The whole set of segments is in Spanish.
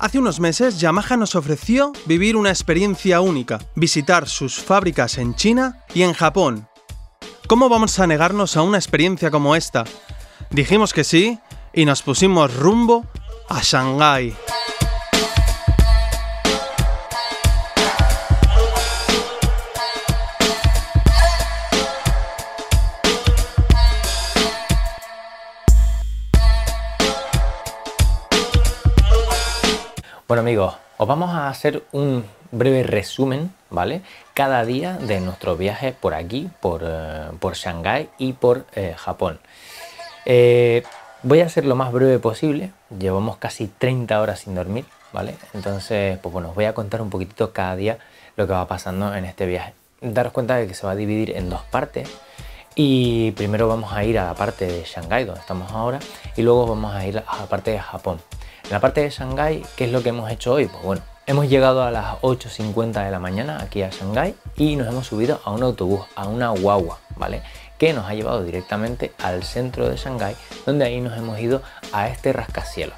Hace unos meses Yamaha nos ofreció vivir una experiencia única, visitar sus fábricas en China y en Japón. ¿Cómo vamos a negarnos a una experiencia como esta? Dijimos que sí y nos pusimos rumbo a Shanghái. Bueno amigos, os vamos a hacer un breve resumen, ¿vale? Cada día de nuestro viaje por aquí, por, eh, por Shanghái y por eh, Japón. Eh, voy a ser lo más breve posible, llevamos casi 30 horas sin dormir, ¿vale? Entonces, pues bueno, os voy a contar un poquitito cada día lo que va pasando en este viaje. Daros cuenta de que se va a dividir en dos partes y primero vamos a ir a la parte de Shanghái, donde estamos ahora, y luego vamos a ir a la parte de Japón. En la parte de Shanghái, ¿qué es lo que hemos hecho hoy? Pues bueno, hemos llegado a las 8.50 de la mañana aquí a Shanghái y nos hemos subido a un autobús, a una guagua, ¿vale? Que nos ha llevado directamente al centro de Shanghái, donde ahí nos hemos ido a este rascacielos.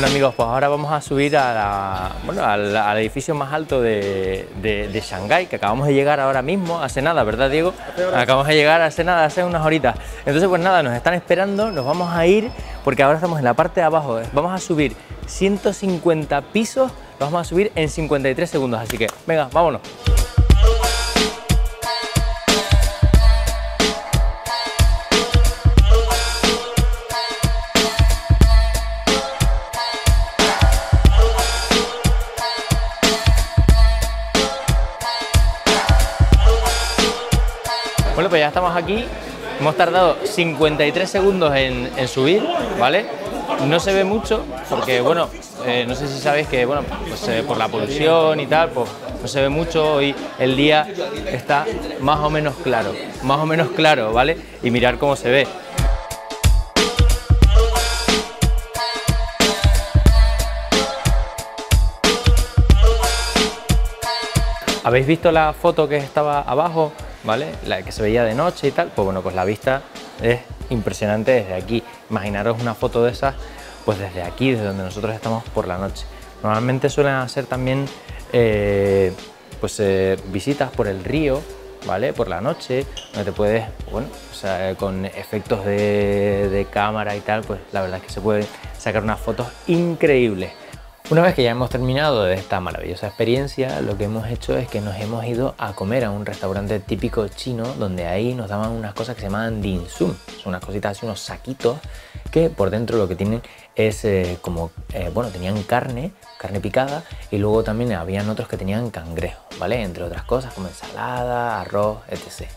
Bueno amigos, pues ahora vamos a subir al, edificio más alto de, de, Shanghái, que acabamos de llegar ahora mismo, hace nada, ¿verdad Diego? Acabamos de llegar hace nada, hace unas horitas. Entonces pues nada, nos están esperando, nos vamos a ir, porque ahora estamos en la parte de abajo, vamos a subir 150 pisos, los vamos a subir en 53 segundos, así que venga, vámonos. Bueno, pues ya estamos aquí. Hemos tardado 53 segundos en, subir, ¿vale? No se ve mucho porque, bueno, eh, no sé si sabéis que, bueno, pues, eh, por la polución y tal, pues no se ve mucho. Hoy el día está más o menos claro, más o menos claro, ¿vale? Y mirar cómo se ve. ¿Habéis visto la foto que estaba abajo? ¿Vale? La que se veía de noche y tal, pues bueno, pues la vista es impresionante desde aquí. Imaginaros una foto de esas, pues desde aquí, desde donde nosotros estamos por la noche. Normalmente suelen hacer también eh, pues, eh, visitas por el río, ¿vale? Por la noche, donde te puedes, bueno, sea, con efectos de, de cámara y tal, pues la verdad es que se pueden sacar unas fotos increíbles. Una vez que ya hemos terminado de esta maravillosa experiencia, lo que hemos hecho es que nos hemos ido a comer a un restaurante típico chino donde ahí nos daban unas cosas que se llaman dim sum. Son unas cositas así, unos saquitos que por dentro lo que tienen es eh, como, eh, bueno, tenían carne, carne picada y luego también habían otros que tenían cangrejo, ¿vale? Entre otras cosas como ensalada, arroz, etc.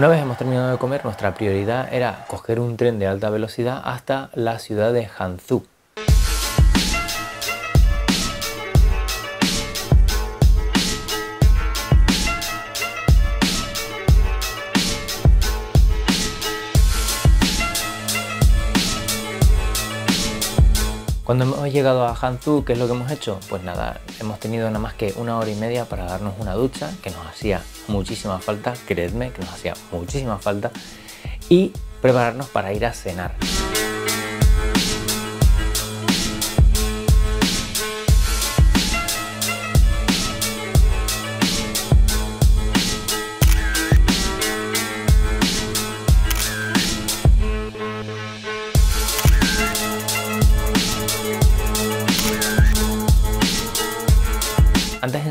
Una vez hemos terminado de comer, nuestra prioridad era coger un tren de alta velocidad hasta la ciudad de Hanzhou, Cuando hemos llegado a Hanzhou, ¿qué es lo que hemos hecho? Pues nada, hemos tenido nada más que una hora y media para darnos una ducha, que nos hacía muchísima falta, creedme que nos hacía muchísima falta, y prepararnos para ir a cenar.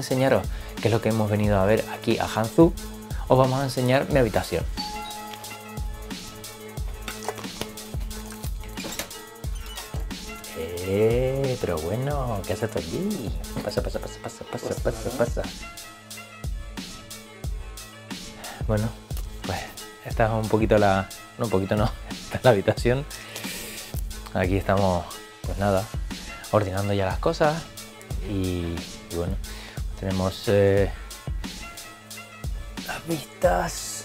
Enseñaros qué es lo que hemos venido a ver aquí a Hanzu, os vamos a enseñar mi habitación. Eh, pero bueno, ¿qué haces aquí? Pasa, pasa, pasa, pasa, pasa, pasa, pasa. Bueno, pues esta es un poquito la... No, un poquito no, esta es la habitación. Aquí estamos, pues nada, ordenando ya las cosas y bueno, tenemos eh, las vistas.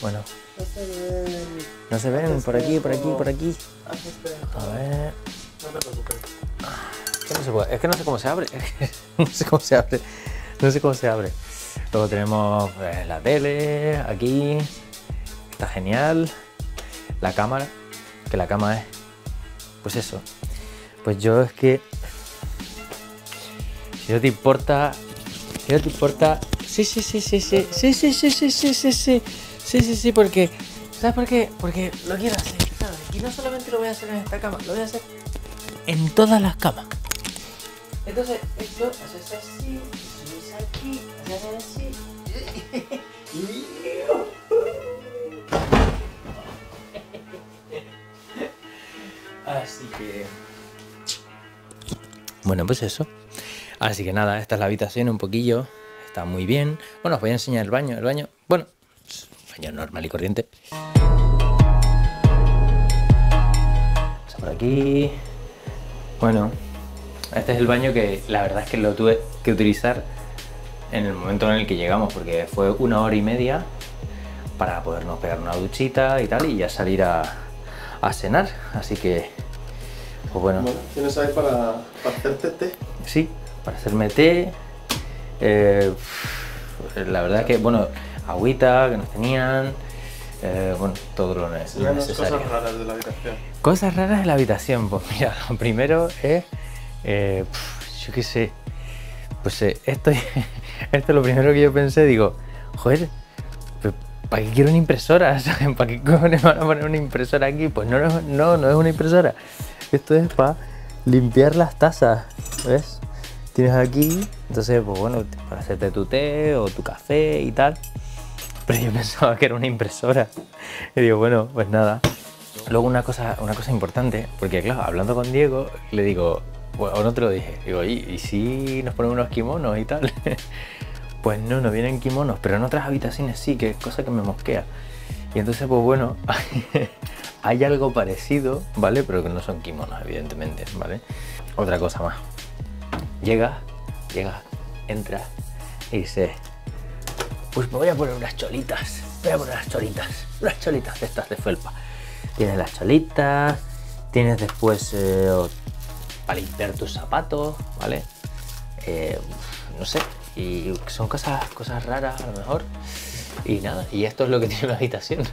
Bueno. No se ven. No se ven por aquí, por aquí, por aquí. A ver. No te preocupes. ¿Qué no se puede. Es que no sé cómo se abre. no sé cómo se abre. No sé cómo se abre. Luego tenemos pues, la tele aquí. Está genial. La cámara. Que la cámara es. Pues eso. Pues yo es que. Si no te importa. Si no te importa. Sí, sí, sí, sí, sí. Sí, sí, sí, sí, sí, sí, sí. Sí, sí, sí, porque. ¿Sabes por qué? Porque lo quiero hacer. ¿sabes? Y no solamente lo voy a hacer en esta cama, lo voy a hacer en todas las camas. Entonces, esto haces así, subís aquí, haces así. Así que. Bueno, pues eso. Así que nada, esta es la habitación un poquillo. Está muy bien. Bueno, os voy a enseñar el baño. El baño, bueno, baño normal y corriente. Pasa por aquí. Bueno, este es el baño que la verdad es que lo tuve que utilizar en el momento en el que llegamos, porque fue una hora y media para podernos pegar una duchita y tal, y ya salir a, a cenar. Así que, pues bueno. ¿Tienes ahí para, para hacerte té? Sí, para hacerme té. eh, la verdad que, bueno, agüita que nos tenían. eh, bueno, todo lo, ne- necesario. cosas raras de la habitación. Cosas raras en la habitación. Pues mira, lo primero es. eh, pf, yo qué sé. Pues eh, esto, esto es lo primero que yo pensé. Digo, joder, ¿para qué quiero una impresora? ¿Saben? ¿Para qué cojones van a poner una impresora aquí? Pues no, no, no, no es una impresora. Esto es para limpiar las tazas. ¿Ves? Tienes aquí, entonces, pues bueno, para hacerte tu té o tu café y tal. Pero yo pensaba que era una impresora. Y digo, bueno, pues nada. Luego una cosa, una cosa importante, porque claro, hablando con Diego, le digo, bueno, o no te lo dije, digo, ¿y, y si nos ponemos unos kimonos y tal? pues no, no vienen kimonos, pero en otras habitaciones sí, que es cosa que me mosquea. Y entonces, pues bueno, hay algo parecido, ¿vale? Pero que no son kimonos, evidentemente, ¿vale? Otra cosa más. Llegas, llegas, entras y dices, pues me voy a poner unas cholitas. Voy a poner unas cholitas. Unas cholitas de estas de felpa. Tienes las cholitas. Tienes después eh, para limpiar tus zapatos, ¿vale? Eh, no sé. Y son cosas, cosas raras a lo mejor. Y nada, y esto es lo que tiene la habitación.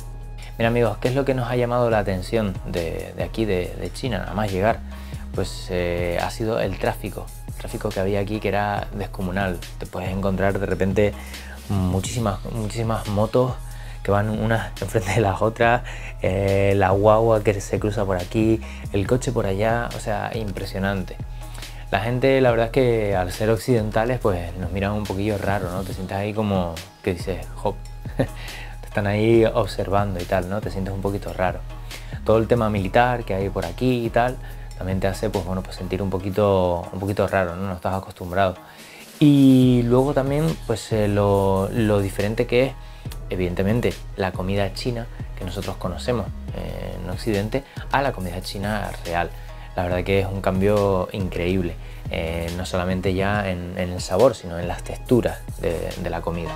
Mira amigos, ¿qué es lo que nos ha llamado la atención de, aquí, de, de China, nada más llegar? Pues eh, ha sido el tráfico. Tráfico que había aquí que era descomunal. Te puedes encontrar de repente muchísimas, muchísimas motos que van unas enfrente de las otras, eh, la guagua que se cruza por aquí, el coche por allá, o sea, impresionante. La gente, la verdad es que al ser occidentales, pues nos miran un poquillo raro, ¿no? Te sientes ahí como que dices, hop, te están ahí observando y tal, ¿no? Te sientes un poquito raro. Todo el tema militar que hay por aquí y tal, también te hace, pues bueno, pues sentir un poquito, un poquito raro, ¿no? Estás acostumbrado. Y luego también, pues eh, lo, lo diferente que es, evidentemente, la comida china que nosotros conocemos eh, en Occidente a la comida china real. La verdad que es un cambio increíble, eh, no solamente ya en, el sabor, sino en las texturas de la comida.